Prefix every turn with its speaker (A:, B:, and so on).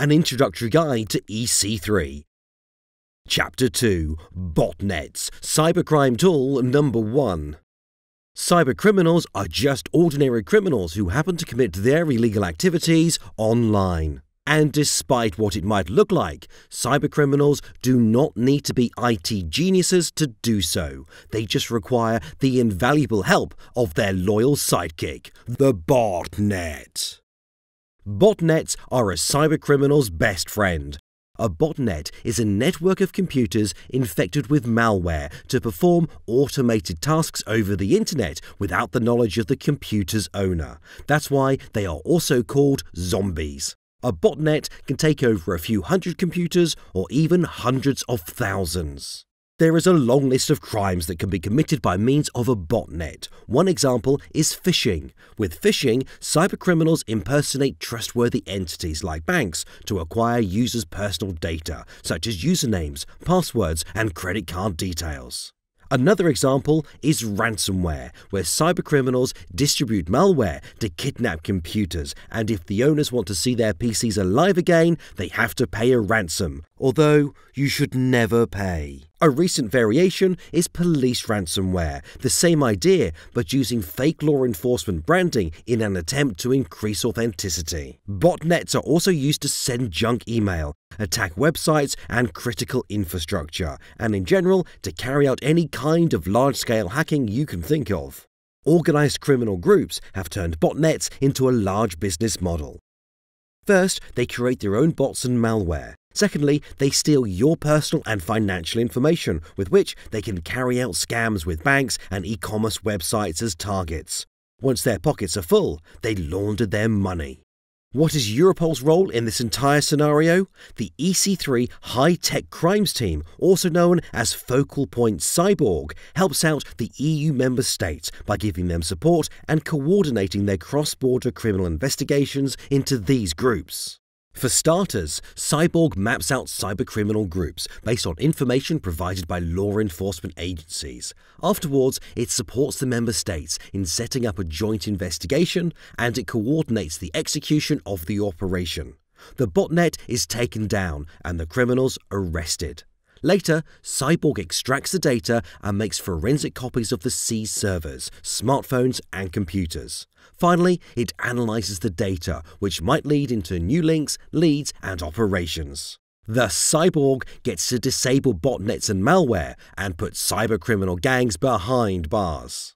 A: An Introductory Guide to EC3. Chapter 2 Botnets Cybercrime Tool Number 1 Cybercriminals are just ordinary criminals who happen to commit their illegal activities online. And despite what it might look like, cybercriminals do not need to be IT geniuses to do so. They just require the invaluable help of their loyal sidekick, the botnet. Botnets are a cybercriminal's best friend. A botnet is a network of computers infected with malware to perform automated tasks over the internet without the knowledge of the computer's owner. That's why they are also called zombies. A botnet can take over a few hundred computers or even hundreds of thousands. There is a long list of crimes that can be committed by means of a botnet. One example is phishing. With phishing, cybercriminals impersonate trustworthy entities like banks to acquire users' personal data, such as usernames, passwords, and credit card details. Another example is ransomware, where cybercriminals distribute malware to kidnap computers, and if the owners want to see their PCs alive again, they have to pay a ransom, although you should never pay. A recent variation is police ransomware, the same idea but using fake law enforcement branding in an attempt to increase authenticity. Botnets are also used to send junk email, attack websites and critical infrastructure, and in general to carry out any kind of large scale hacking you can think of. Organized criminal groups have turned botnets into a large business model. First, they create their own bots and malware. Secondly, they steal your personal and financial information, with which they can carry out scams with banks and e commerce websites as targets. Once their pockets are full, they launder their money. What is Europol's role in this entire scenario? The EC3 High Tech Crimes Team, also known as Focal Point Cyborg, helps out the EU member states by giving them support and coordinating their cross border criminal investigations into these groups. For starters, Cyborg maps out cybercriminal groups based on information provided by law enforcement agencies. Afterwards, it supports the member states in setting up a joint investigation and it coordinates the execution of the operation. The botnet is taken down and the criminals arrested. Later, Cyborg extracts the data and makes forensic copies of the seized servers, smartphones, and computers. Finally, it analyzes the data, which might lead into new links, leads, and operations. Thus, Cyborg gets to disable botnets and malware and put cybercriminal gangs behind bars.